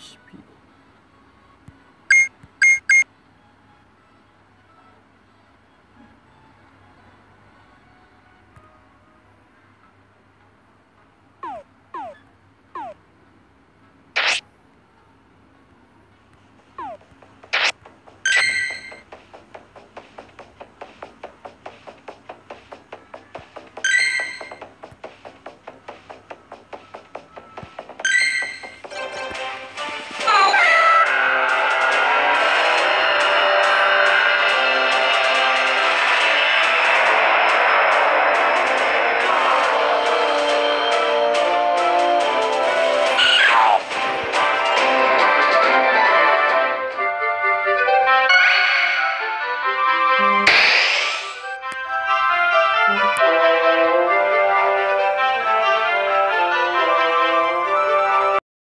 peace.